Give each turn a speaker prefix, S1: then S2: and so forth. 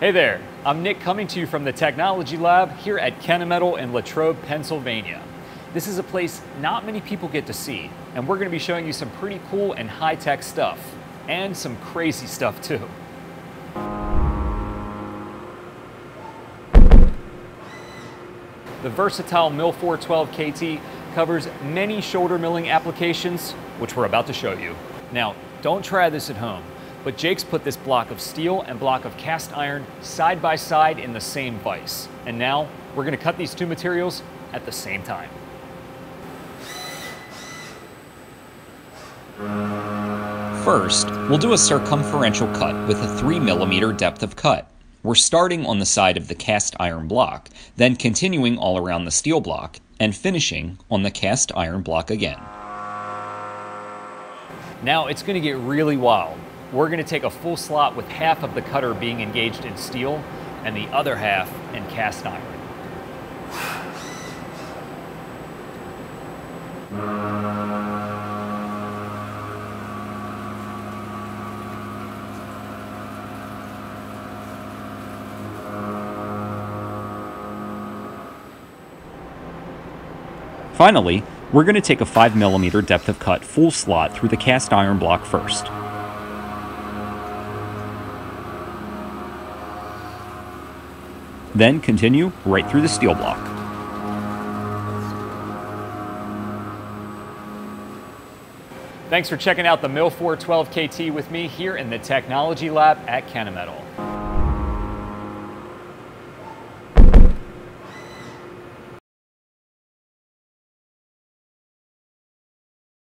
S1: Hey there, I'm Nick coming to you from the Technology Lab here at Kennametal in Latrobe, Pennsylvania. This is a place not many people get to see, and we're going to be showing you some pretty cool and high-tech stuff, and some crazy stuff too. The versatile Mill 4-12KT covers many shoulder milling applications, which we're about to show you. Now, don't try this at home, but Jake's put this block of steel and block of cast iron side by side in the same vise. And now we're gonna cut these two materials at the same time.
S2: First, we'll do a circumferential cut with a 3 millimeter depth of cut. We're starting on the side of the cast iron block, then continuing all around the steel block, and finishing on the cast iron block again.
S1: Now it's going to get really wild. We're going to take a full slot with half of the cutter being engaged in steel and the other half in cast iron.
S2: Finally, we're going to take a 5mm depth of cut full slot through the cast iron block first. Then continue right through the steel block.
S1: Thanks for checking out the Mill 4-12KT with me here in the Technology Lab at Kennametal.